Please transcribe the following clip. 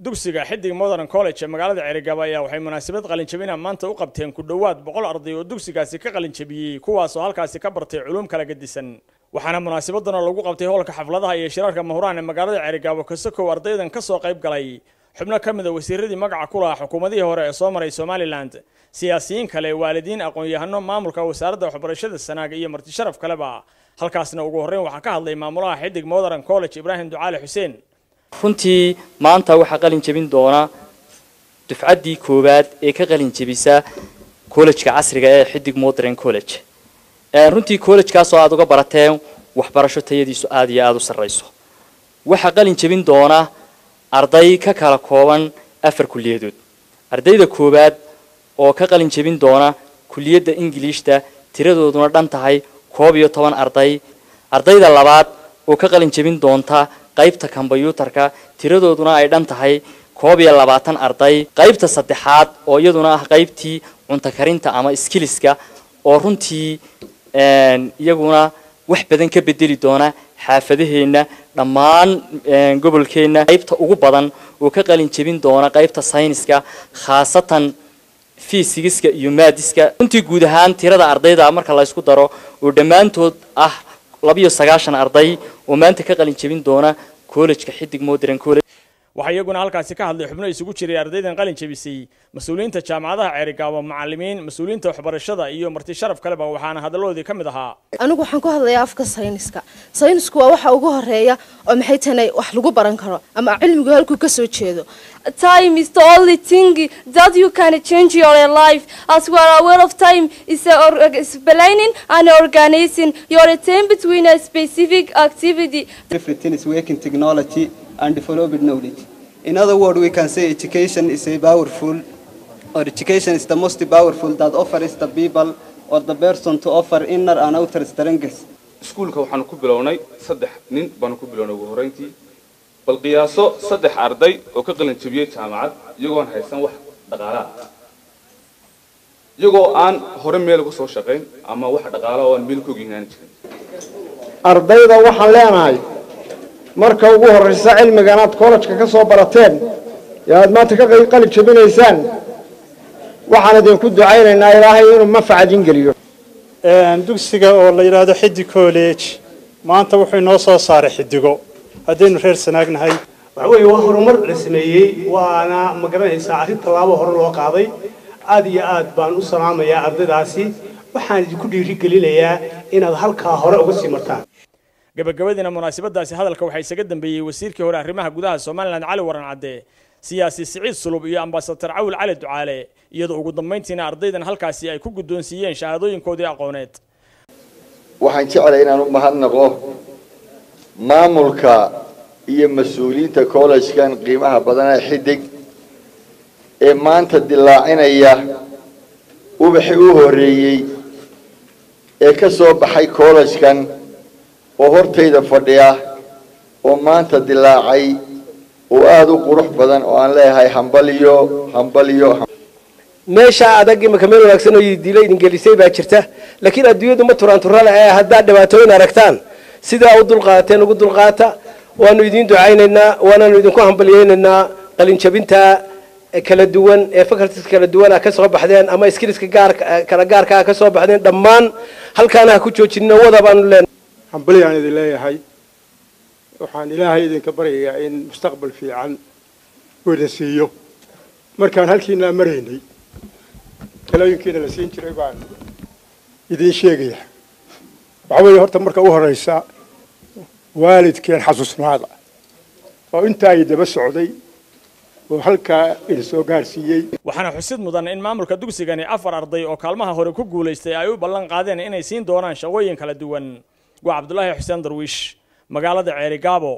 dugsiga xidig modern college ee magaalada ceerigaabo ayaa waxay munaasabad qalinjabina maanta u qabteen ku dhowaad boqol arday oo dugsigaasi ka qalinjabiyey kuwaasoo halkaasi ka bartay culuum kala gedisan. Waxaana munaasabadana lagu qabtay howlka xafladaha iyo shirarka mahuraan ee magaalada ceerigaabo kasakow ardaydan ka soo qayb galay. Xubno ka mid a wasiiradii magaca ku lahaa xukuumadihii hore ee soo maray somalilan siyaasiyiin kale waalidiin aqoon-yahano maamulka wasaaradda waxbarashada sanaaga iyo marti sharaf kaleba. Halkaasna ugu horreyn waxaa ka hadlay maamulaha xidig modern college ibraahim ducaale xuseen runtii maanta waxaa qalin jebin doona dufcaddii koowaad ee ka qalin jebisa collejka casriga ee xidig modern college. Runtii collejkaasoo aada uga barateen waxbarasho tayadiisu aada iyo aada u sarrayso. Waxaa qalin jebin doona arday ka kala kooban afar kulliyadood. Ardayda koowaad oo ka qalin jebin doona kulliyadda ingiliishta tiradooduna dhan tahay koob iyo toban arday. Ardayda labaad oo ka qalin jebin doonta qaybta kombyuutarka tiradooduna ay dhan tahay koob iyo labaatan arday. Qaybta saddexaad oo iyaduna ah qaybtii cunto karinta ama skiliska oo runtii iyaguna wax badan ka bedeli doona xaafadaheenna dhammaan gobolkeenna. Qaybta ugu badan oo ka qalin jebin doona qaybta sayniska khaasatan fiisigiska iyo maadiska. Runtii guud ahaan tirada ardayda marka la ysku daro oo dhammaantood ah labiyo sagaashan arday oo maanta ka qalin jebin doona collejka xidig modern college. Waxaa iyaguna halkaasi ka hadlay xubno isugu jiray ardaydan qalin jebisay. Mas'uuliyiinta jaamacadaha ceerigaabo macalimiin mas'uuliyiinta waxbarashada iyo marti sharaf kaleba waxaana hadaladoodii ka mid ahaa. Anigu waxaan ku hadlayaa afka sayniska. Saynisku waa waxa ugu horreeya oo maxay tahay wax lagu baran karo ama cilmigu halkuu ka soo jeedo time is the only thing that you can change your life. As well aware of time is explaining and organizing your time between a specific activity. Everything is working technology and developed knowledge. In other words we can say education is a powerful or education is the most powerful that offers the people or the person to offer inner and outer strengths. Iskuulka waxaanu ku bilownay saddex nin baanu ku bilownay ugu horreyntii bal qiyaaso saddex arday oo ka qalin jebiyey jaamacad iyagoon haysan wax dhaqaalaha iyagoo aan hore meel uga soo shaqayn ama wax dhaqaala oo aan meel ku ogyahaan jirin. Ardayda waxaan leenahay marka ugu horraysa cilmiga inaad kollejka ka soo barateen ee aad maanta ka qalin jebinaysaan waxaan idinku ducaynaynaa ilaahay inuu manfac idin geliyo dugsiga oo la yidhaahdo xidig college maanta wuxuu inoo soo saaray xidigo haddaynu reer sanaagnahay waxa weeye waa horumar la sameeyey waana ma garanaysaa arrin tallaabo hore loo qaaday. Aad iyo aad baan u salaamayaa ardaydaasi. Waxaan idinku dhiirigelinayaa inaad halkaa hore uga sii martaan. Gabagabadiina munaasabadaasi hadalka waxaa isaga dambeeyey wasiirkii hore arrimaha gudaha somalilan cali waran cadde siyaasi siciid sulub iyo ambasador cawil cali ducaale iyadoo ugu dambayntiina ardaydan halkaasi ay ku guddoonsiiyeen shahaadooyinkoodii aqooneed. Waxaan jeclay inaan u mahadnaqo maamulka iyo mas'uuliyiinta kollejkan qiimaha badanee xidig ee maanta dilaacinaya ubaxii u horreeyey ee ka soo baxay kollejkan oo hortayda fadhiya oo maanta dilaacay oo aada u qurux badan oo aan leeyahay hambaliyo hambaliyo meesha adag imika meel wanaagsan oo diila idin gelisay baa jirta laakiin adduunyadu ma turale ee haddaad dhibaatooyin aragtaan sidaa u dulqaadateen ugu dulqaata. Waanu idiin ducaynaynaa waanaanu idinku hambaliyeynaynaa qalinjabinta kala duwan ee faculties kala duwan ah ka soo baxdeen ama skiliska gaar kala gaarka ah ka soo baxdeen dhammaan. Halkaana ha ku joojinina wada baanu leenahay. Hambalyaan idin leeyahay. Waxaan ilaahay idinka baryayaa in mustaqbal fiican wada siiyo. Markaan halkiinaa maraynay talooyinkiina la siin jiray baan idiin sheegaya waxaa weeye horta marka u horraysa waalidkeen xasuusnaada oo intaa ay daba socday oo halkaa idin soo gaarsiiyey. Waxaana xusid mudan in maamulka dugsigani afar arday oo kaalmaha hore ku guulaystay ay u ballan qaadeen inay siin doonaan shaqooyin kala duwan. Waa cabdulaahi xuseen darwiish magaalada ceeri gaabo